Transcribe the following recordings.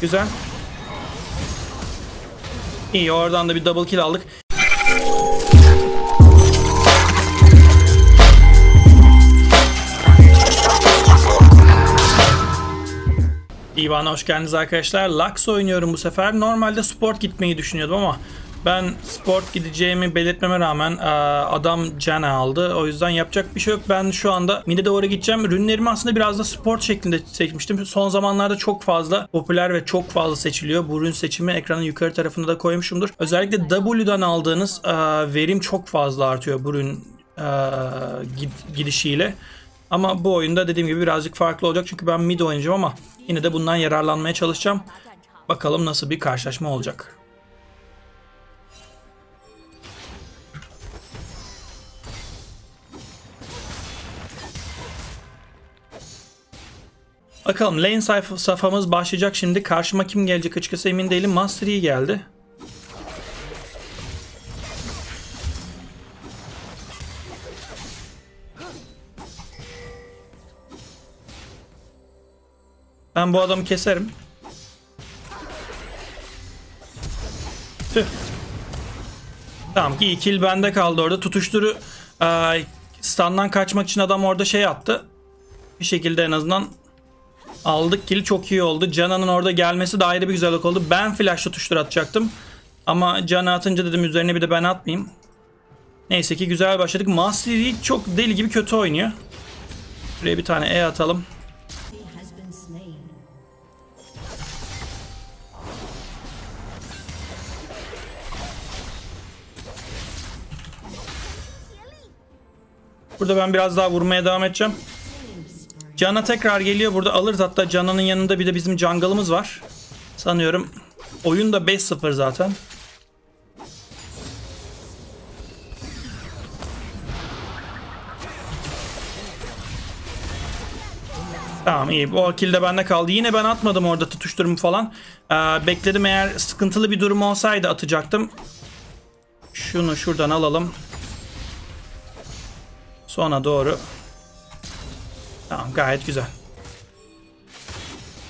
Güzel. İyi oradan da bir double kill aldık. İvan'a hoş geldiniz arkadaşlar. Lux oynuyorum bu sefer. Normalde sport gitmeyi düşünüyordum ama ben sport gideceğimi belirtmeme rağmen e, adam Cana aldı. O yüzden yapacak bir şey yok. Ben şu anda mid'e doğru gideceğim. Rünlerimi aslında biraz da sport şeklinde seçmiştim. Son zamanlarda çok fazla popüler ve çok fazla seçiliyor. Bu rün seçimi ekranın yukarı tarafında da koymuşumdur. Özellikle W'dan aldığınız e, verim çok fazla artıyor bu rün e, gidişiyle. Ama bu oyunda dediğim gibi birazcık farklı olacak. Çünkü ben mid oynayacağım ama yine de bundan yararlanmaya çalışacağım. Bakalım nasıl bir karşılaşma olacak. Bakalım lane sayfa, safhamız başlayacak şimdi. Karşıma kim gelecek açıkçası emin değilim. Master Yi geldi. Ben bu adamı keserim. Tüh. Tamam ki kill bende kaldı orada. Tutuşturu e, standdan kaçmak için adam orada şey attı. Bir şekilde en azından aldık kill çok iyi oldu. Cana'nın orada gelmesi de ayrı bir güzellik oldu. Ben flash tutuştur atacaktım. Ama Cana atınca dedim üzerine bir de ben atmayayım. Neyse ki güzel başladık. Master Yi çok deli gibi kötü oynuyor. Buraya bir tane E atalım. Burada ben biraz daha vurmaya devam edeceğim. Cana tekrar geliyor. Burada alırız. Hatta Cana'nın yanında bir de bizim jungle'ımız var. Sanıyorum. Oyun da 5-0 zaten. Tamam iyi. Bu kill de bende kaldı. Yine ben atmadım orada tutuşturumu falan. Ee, bekledim eğer sıkıntılı bir durum olsaydı atacaktım. Şunu şuradan alalım. Sona doğru. Tamam gayet güzel.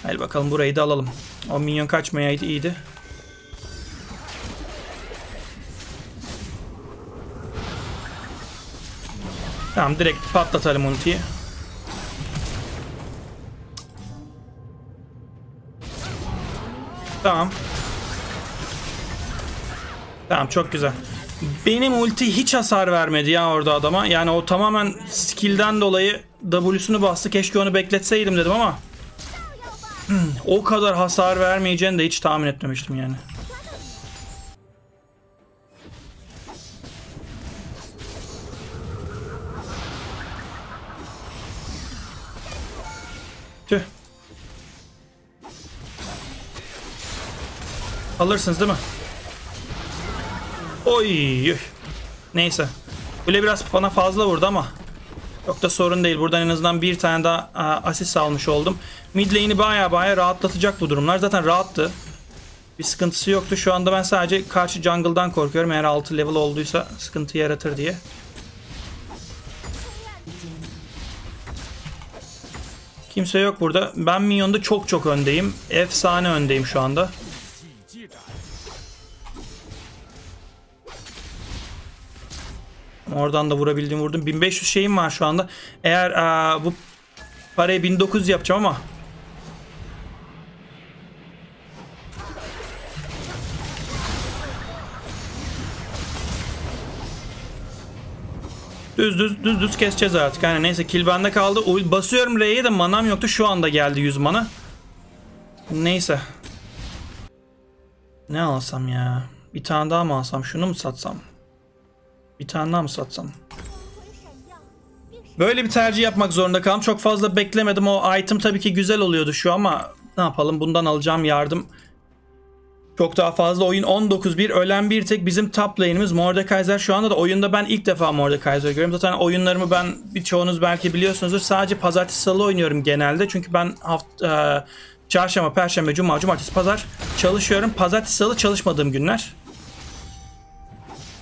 Hadi bakalım burayı da alalım. O minyon kaçmayaydı iyiydi. Tamam direkt patlatalım ultiyi. Tamam. Tamam çok güzel. Benim ulti hiç hasar vermedi ya orada adama. Yani o tamamen skill'den dolayı W'sunu bastı. Keşke onu bekletseydim dedim ama o kadar hasar vermeyeceğini de hiç tahmin etmemiştim yani. Tüh. Alırsınız değil mi? Oy. Neyse. Böyle biraz bana fazla vurdu ama çok da sorun değil. Buradan en azından bir tane daha asist almış oldum. Mid lane'i baya baya rahatlatacak bu durumlar. Zaten rahattı. Bir sıkıntısı yoktu. Şu anda ben sadece karşı jungle'dan korkuyorum. Eğer 6 level olduysa sıkıntı yaratır diye. Kimse yok burada. Ben minyonda çok çok öndeyim. Efsane öndeyim şu anda. Oradan da vurabildiğim vurdum. 1500 şeyim var şu anda. Eğer aa, bu parayı 1900 yapacağım ama Düz düz düz düz keseceğiz artık. Yani neyse kill bende kaldı. Basıyorum R'ye de manam yoktu. Şu anda geldi 100 mana. Neyse. Ne alsam ya? Bir tane daha mı alsam? Şunu mu satsam? Bir tane daha mı satsam? Böyle bir tercih yapmak zorunda kaldım. Çok fazla beklemedim. O item tabii ki güzel oluyordu şu ama ne yapalım bundan alacağım yardım. Çok daha fazla oyun 19-1 ölen bir tek bizim top lane'imiz Mordekaiser. Şu anda da oyunda ben ilk defa Mordekaiser görüyorum. Zaten oyunlarımı ben birçoğunuz belki biliyorsunuzdur. Sadece pazartesi salı oynuyorum genelde. Çünkü ben hafta, e, çarşamba, perşembe, cuma, cumartesi, pazar çalışıyorum. Pazartesi salı çalışmadığım günler.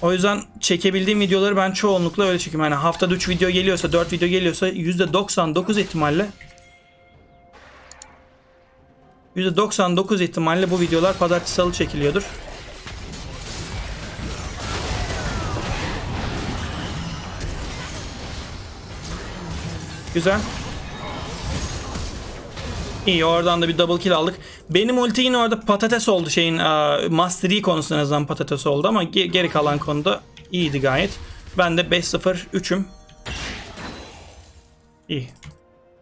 O yüzden çekebildiğim videoları ben çoğunlukla öyle çekiyorum. Yani haftada 3 video geliyorsa 4 video geliyorsa %99 ihtimalle %99 ihtimalle bu videolar pazartesi salı çekiliyordur. Güzel. İyi oradan da bir double kill aldık. Benim ulti yine orada patates oldu şeyin uh, Master Yi konusunda en patates oldu ama ge geri kalan konuda iyiydi gayet. Ben de 5-0 3'üm. İyi.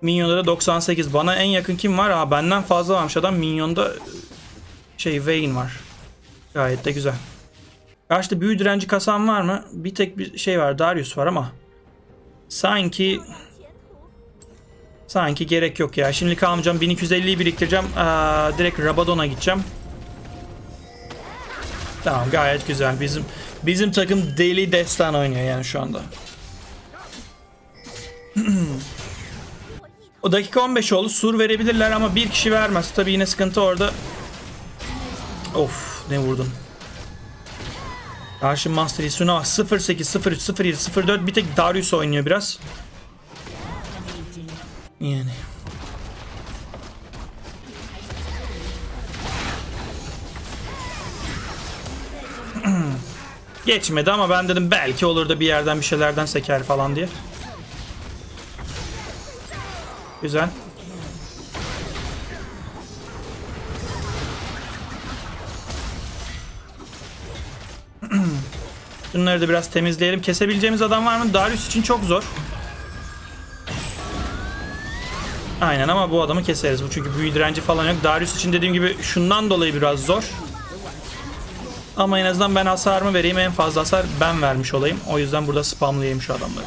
Minyonda da 98. Bana en yakın kim var? Aa, benden fazla varmış adam. Minyonda şey Vayne var. Gayet de güzel. Karşıda büyü direnci kasan var mı? Bir tek bir şey var. Darius var ama sanki sanki gerek yok ya. Şimdi kalmayacağım. 1250'yi biriktireceğim. Aa, direkt Rabadon'a gideceğim. Tamam gayet güzel. Bizim bizim takım deli destan oynuyor yani şu anda. O dakika 15 oldu. Sur verebilirler ama bir kişi vermez. Tabi yine sıkıntı orada. Of ne vurdun. Karşı Master Yisun'a bak 08, 03, 07, 04 bir tek Darius oynuyor biraz. Yani. Geçmedi ama ben dedim belki olur da bir yerden bir şeylerden seker falan diye. Güzel. Bunları da biraz temizleyelim. Kesebileceğimiz adam var mı? Darius için çok zor. Aynen ama bu adamı keseriz. Bu çünkü büyü direnci falan yok. Darius için dediğim gibi şundan dolayı biraz zor. Ama en azından ben hasarımı vereyim. En fazla hasar ben vermiş olayım. O yüzden burada spamlayayım şu adamları.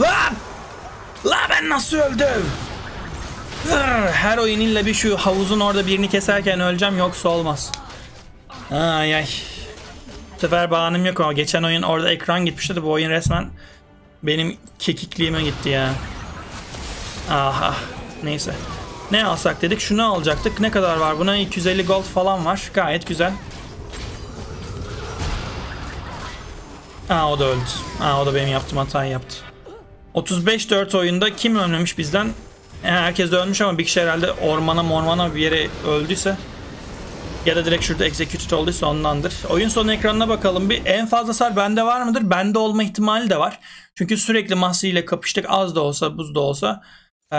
Lan! La ben nasıl öldüm? Her oyun illa bir şu havuzun orada birini keserken öleceğim yoksa olmaz. Ay ay. Sefer bahanım yok ama geçen oyun orada ekran gitmişti de bu oyun resmen benim kekikliğime gitti ya. Aha. Neyse. Ne alsak dedik? Şunu alacaktık. Ne kadar var buna? 250 gold falan var. Gayet güzel. Aa o da öldü. Aa o da benim yaptığım hatayı yaptı. 35-4 oyunda kim ölmemiş bizden? Herkes de ölmüş ama bir kişi herhalde ormana mormana bir yere öldüyse ya da direkt şurada executed olduysa ondandır. Oyun sonu ekranına bakalım bir. En fazla sar bende var mıdır? Bende olma ihtimali de var. Çünkü sürekli Mahsi ile kapıştık. Az da olsa buz da olsa. Ee,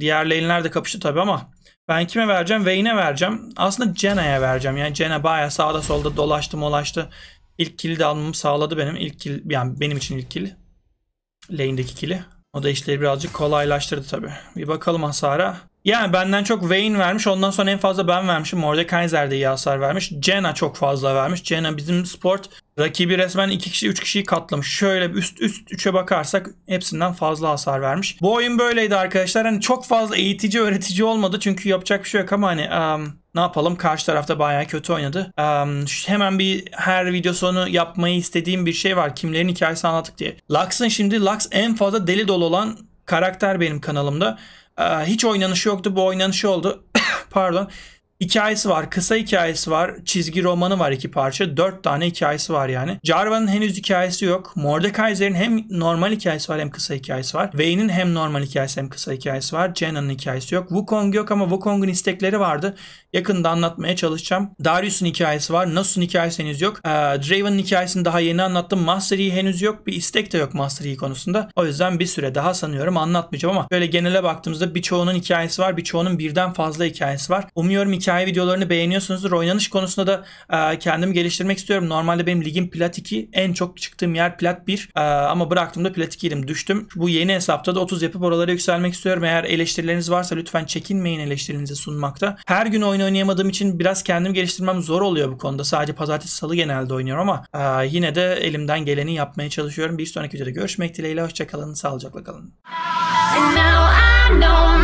diğer lane'ler de kapıştı tabi ama ben kime vereceğim? Vayne'e vereceğim. Aslında Jenna'ya vereceğim. Yani Jenna bayağı sağda solda dolaştı molaştı. İlk kill'i de almamı sağladı benim. İlk kill, yani benim için ilk kill. Lane'deki kill'i. O da işleri birazcık kolaylaştırdı tabi. Bir bakalım hasara. Yani benden çok Vayne vermiş. Ondan sonra en fazla ben vermişim. Mordekaiser de iyi hasar vermiş. Jenna çok fazla vermiş. Jenna bizim sport rakibi resmen 2 kişi 3 kişiyi katlamış. Şöyle üst üst 3'e bakarsak hepsinden fazla hasar vermiş. Bu oyun böyleydi arkadaşlar. Hani çok fazla eğitici öğretici olmadı. Çünkü yapacak bir şey yok ama hani um, ne yapalım karşı tarafta bayağı kötü oynadı. Um, hemen bir her video sonu yapmayı istediğim bir şey var. Kimlerin hikayesini anlattık diye. Lux'ın şimdi Lux en fazla deli dolu olan karakter benim kanalımda. Uh, hiç oynanışı yoktu. Bu oynanışı oldu. Pardon. Hikayesi var. Kısa hikayesi var. Çizgi romanı var iki parça. Dört tane hikayesi var yani. Jarvan'ın henüz hikayesi yok. Mordekaiser'in hem normal hikayesi var hem kısa hikayesi var. Vayne'in hem normal hikayesi hem kısa hikayesi var. Jenna'nın hikayesi yok. Wukong yok ama Wukong'un istekleri vardı. Yakında anlatmaya çalışacağım. Darius'un hikayesi var. Nasus'un hikayesi henüz yok. Ee, Draven'ın hikayesini daha yeni anlattım. Master Yi henüz yok. Bir istek de yok Master Yi konusunda. O yüzden bir süre daha sanıyorum anlatmayacağım ama böyle genele baktığımızda birçoğunun hikayesi var. Birçoğunun birden fazla hikayesi var. Umuyorum hikaye videolarını beğeniyorsunuzdur. Oynanış konusunda da e, kendimi geliştirmek istiyorum. Normalde benim ligim plat 2. En çok çıktığım yer plat 1. E, ama bıraktığımda plat 2'ydim. Düştüm. Bu yeni hesapta da 30 yapıp oralara yükselmek istiyorum. Eğer eleştirileriniz varsa lütfen çekinmeyin eleştirinizi sunmakta. Her gün oyun oynayamadığım için biraz kendimi geliştirmem zor oluyor bu konuda. Sadece pazartesi salı genelde oynuyorum ama e, yine de elimden geleni yapmaya çalışıyorum. Bir sonraki videoda görüşmek dileğiyle. Hoşçakalın. Sağlıcakla kalın. And now I know